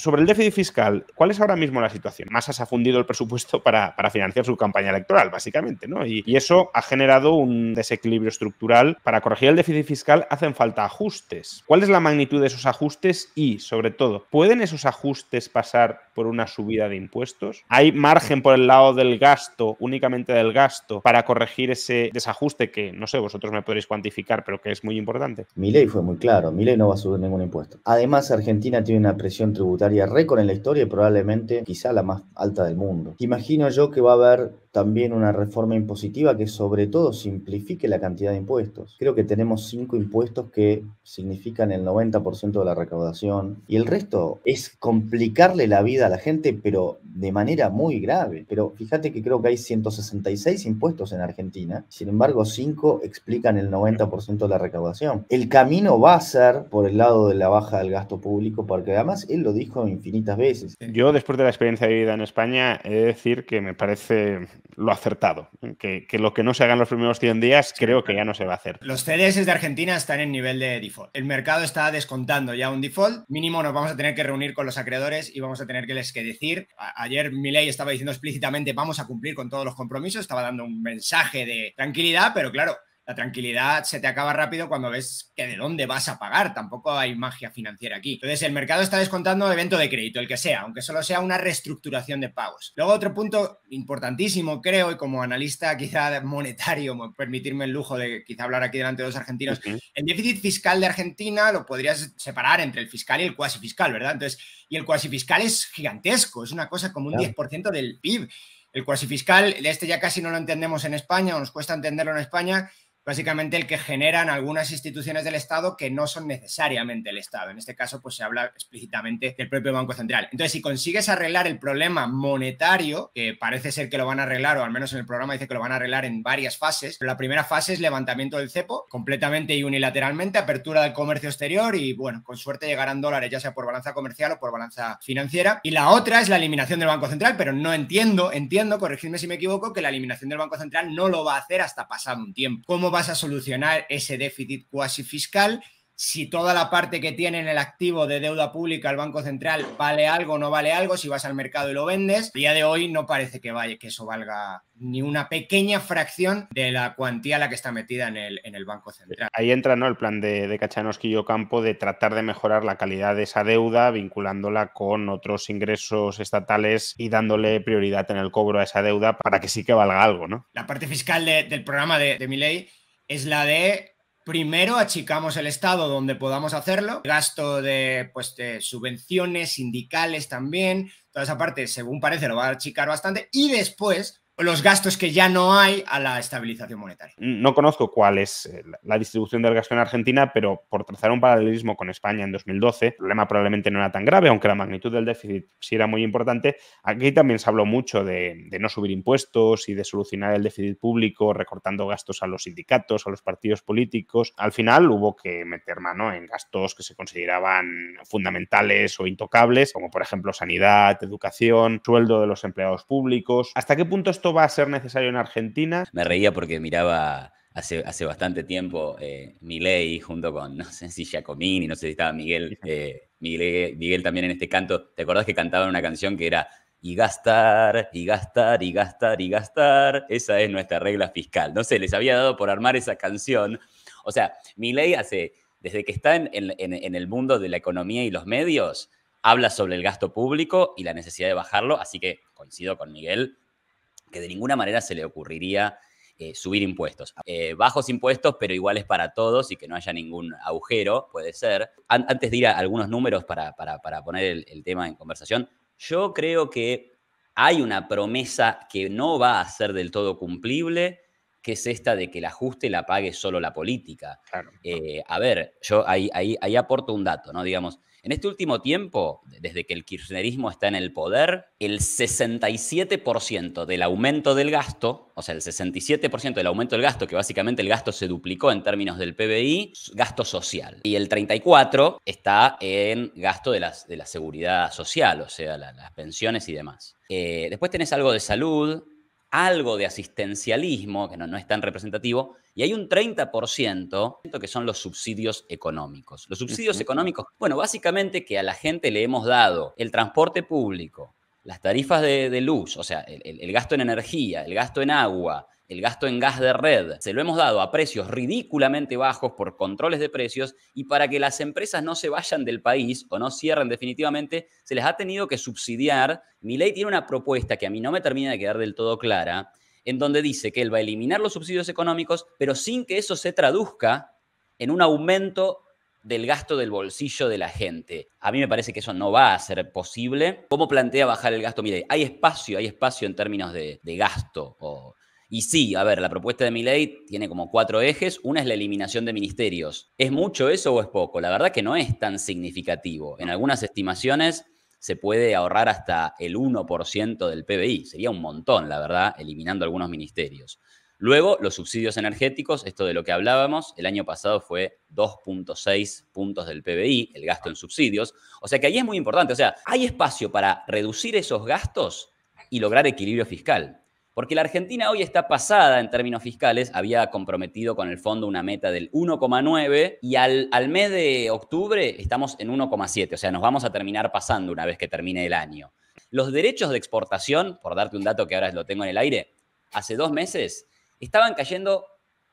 Sobre el déficit fiscal, ¿cuál es ahora mismo la situación? Massa se ha fundido el presupuesto para, financiar su campaña electoral, básicamente, ¿no? Y, eso ha generado un desequilibrio estructural. Para corregir el déficit fiscal hacen falta ajustes. ¿Cuál es la magnitud de esos ajustes? Y, sobre todo, ¿pueden esos ajustes pasar por una subida de impuestos? ¿Hay margen por el lado del gasto, únicamente del gasto, para corregir ese desajuste que, no sé, vosotros me podréis cuantificar, pero que es muy importante? Mi ley fue muy claro, mi ley no va a subir ningún impuesto. Además, Argentina tiene una presión tributaria récord en la historia y probablemente quizá la más alta del mundo. Imagino yo que va a haber también una reforma impositiva que sobre todo simplifique la cantidad de impuestos. Creo que tenemos cinco impuestos que significan el 90% de la recaudación y el resto es complicarle la vida la gente, pero de manera muy grave. Pero fíjate que creo que hay 166 impuestos en Argentina, sin embargo 5 explican el 90% de la recaudación. El camino va a ser por el lado de la baja del gasto público, porque además él lo dijo infinitas veces. Yo después de la experiencia de vida en España, he de decir que me parece lo acertado. Que, lo que no se haga en los primeros 100 días, creo que ya no se va a hacer. Los CDS de Argentina están en nivel de default. El mercado está descontando ya un default. Mínimo nos vamos a tener que reunir con los acreedores y vamos a tener que les que decir. ayer Milei estaba diciendo explícitamente vamos a cumplir con todos los compromisos. Estaba dando un mensaje de tranquilidad, pero claro, la tranquilidad se te acaba rápido cuando ves que de dónde vas a pagar. Tampoco hay magia financiera aquí. Entonces, el mercado está descontando evento de crédito, el que sea, aunque solo sea una reestructuración de pagos. Luego, otro punto importantísimo, creo, y como analista quizá monetario, permitirme el lujo de quizá hablar aquí delante de los argentinos, el déficit fiscal de Argentina lo podrías separar entre el fiscal y el cuasi fiscal, ¿verdad? Entonces, y el cuasi fiscal es gigantesco, es una cosa como un 10% del PIB. El cuasi fiscal, este ya casi no lo entendemos en España, o nos cuesta entenderlo en España, básicamente el que generan algunas instituciones del Estado que no son necesariamente el Estado. En este caso, pues se habla explícitamente del propio Banco Central. Entonces, si consigues arreglar el problema monetario, que parece ser que lo van a arreglar, o al menos en el programa dice que lo van a arreglar en varias fases, pero la primera fase es levantamiento del cepo, completamente y unilateralmente, apertura del comercio exterior y, bueno, con suerte llegarán dólares, ya sea por balanza comercial o por balanza financiera. Y la otra es la eliminación del Banco Central, pero no entiendo, entiendo, corregidme si me equivoco, que la eliminación del Banco Central no lo va a hacer hasta pasado un tiempo. ¿Cómo vas a solucionar ese déficit cuasi fiscal si toda la parte que tiene en el activo de deuda pública el Banco Central vale algo o no vale algo, si vas al mercado y lo vendes, día de hoy no parece que, vaya, que eso valga ni una pequeña fracción de la cuantía la que está metida en el, en el Banco Central. Ahí entra ¿no? el plan de, de Cachanovski y Ocampo de tratar de mejorar la calidad de esa deuda vinculándola con otros ingresos estatales y dándole prioridad en el cobro a esa deuda para que sí que valga algo. ¿no? La parte fiscal del programa de, de ley es la de primero achicamos el Estado donde podamos hacerlo, gasto de, pues, de subvenciones sindicales también, toda esa parte, según parece, lo va a achicar bastante, y después los gastos que ya no hay a la estabilización monetaria. No conozco cuál es eh, la distribución del gasto en Argentina, pero por trazar un paralelismo con España en 2012, el problema probablemente no era tan grave, aunque la magnitud del déficit sí era muy importante. Aquí también se habló mucho de, no subir impuestos y de solucionar el déficit público recortando gastos a los sindicatos, a los partidos políticos. Al final hubo que meter mano en gastos que se consideraban fundamentales o intocables, como por ejemplo sanidad, educación, sueldo de los empleados públicos. ¿Hasta qué punto esto va a ser necesario en Argentina? Me reía porque miraba hace, hace bastante tiempo eh, Milei junto con, no sé si Giacomini, no sé si estaba Miguel, eh, Miguel, Miguel también en este canto. ¿Te acordás que cantaban una canción que era y gastar, y gastar, y gastar, y gastar? Esa es nuestra regla fiscal. No sé, les había dado por armar esa canción. O sea, Milei hace, desde que está en, en el mundo de la economía y los medios, habla sobre el gasto público y la necesidad de bajarlo, así que coincido con Miguel, que de ninguna manera se le ocurriría eh, subir impuestos. Eh, bajos impuestos, pero iguales para todos y que no haya ningún agujero, puede ser. antes de ir a algunos números para, poner el, el, tema en conversación, yo creo que hay una promesa que no va a ser del todo cumplible, que es esta de que el ajuste la pague solo la política. Eh, a ver, yo ahí, ahí, ahí aporto un dato, ¿no? Digamos, en este último tiempo, desde que el kirchnerismo está en el poder, el 67% del aumento del gasto, o sea, el 67% del aumento del gasto, que básicamente el gasto se duplicó en términos del PBI, gasto social. Y el 34% está en gasto de, las, de la seguridad social, o sea, las pensiones y demás. Eh, después tenés algo de salud, algo de asistencialismo, que no, no es tan representativo, y hay un 30% que son los subsidios económicos. Los subsidios económicos, bueno, básicamente que a la gente le hemos dado el transporte público, las tarifas de, luz, o sea, el, gasto en energía, el gasto en agua, el gasto en gas de red, se lo hemos dado a precios ridículamente bajos por controles de precios y para que las empresas no se vayan del país o no cierren definitivamente, se les ha tenido que subsidiar. Mi ley tiene una propuesta que a mí no me termina de quedar del todo clara, en donde dice que él va a eliminar los subsidios económicos, pero sin que eso se traduzca en un aumento del gasto del bolsillo de la gente. A mí me parece que eso no va a ser posible. ¿Cómo plantea bajar el gasto? Mire, hay espacio, hay espacio en términos de, gasto. Y sí, a ver, la propuesta de mi ley tiene como cuatro ejes. Una es la eliminación de ministerios. ¿Es mucho eso o es poco? La verdad que no es tan significativo. En algunas estimaciones se puede ahorrar hasta el 1% del PBI. Sería un montón, la verdad, eliminando algunos ministerios. Luego, los subsidios energéticos, esto de lo que hablábamos, el año pasado fue 2.6 puntos del PBI, el gasto en subsidios. O sea que ahí es muy importante. O sea, hay espacio para reducir esos gastos y lograr equilibrio fiscal. Porque la Argentina hoy está pasada en términos fiscales, había comprometido con el fondo una meta del 1,9 y al, al mes de octubre estamos en 1,7, o sea, nos vamos a terminar pasando una vez que termine el año. Los derechos de exportación, por darte un dato que ahora lo tengo en el aire, hace dos meses estaban cayendo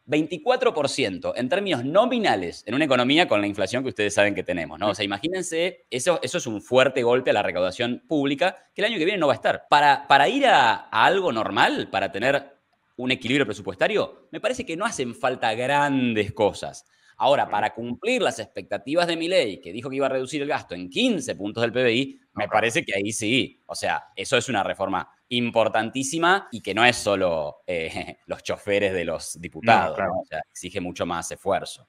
24% en términos nominales en una economía con la inflación que ustedes saben que tenemos, ¿no? O sea, imagínense, eso, eso es un fuerte golpe a la recaudación pública que el año que viene no va a estar. Para, para ir a, a algo normal, para tener un equilibrio presupuestario, me parece que no hacen falta grandes cosas. Ahora, para cumplir las expectativas de mi ley, que dijo que iba a reducir el gasto en 15 puntos del PBI, me parece que ahí sí. O sea, eso es una reforma importantísima y que no es solo eh, los choferes de los diputados, o sea, exige mucho más esfuerzo.